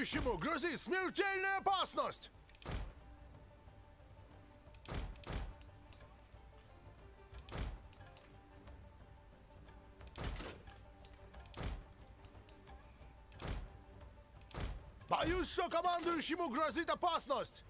Командующему грозит смертельная опасность! Боюсь, что командующему грозит опасность!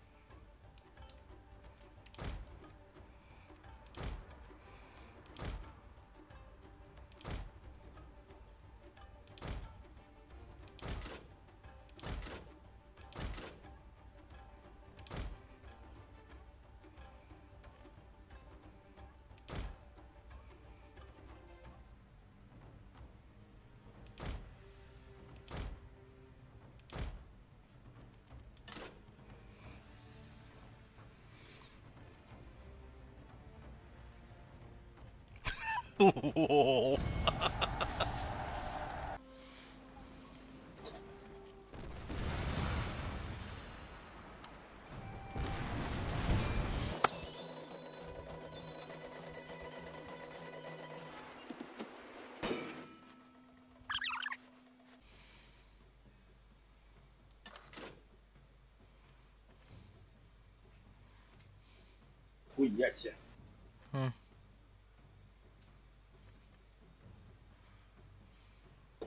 Хуя себе.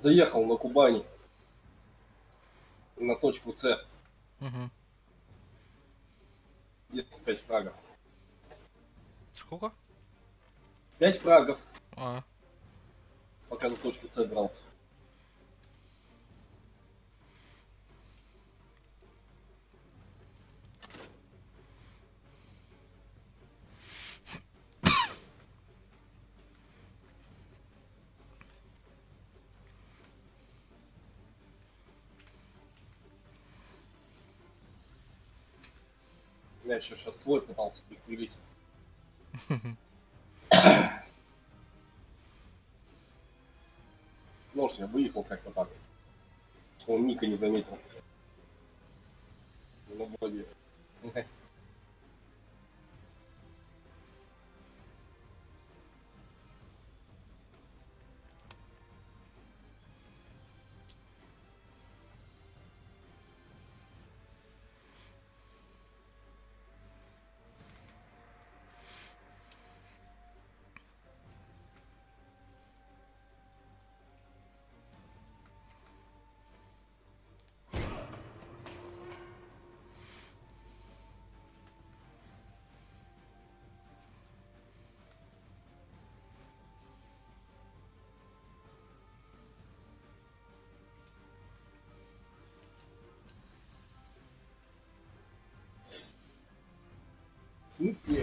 Заехал на Кубани. На точку С. Угу. Где-то 5 фрагов. Сколько? 5 фрагов, А, пока на точку С брался. Я еще сейчас свой пытался пристрелить. Нож я выехал как-то так. Он Ника не заметил. Ну, вроде. notícia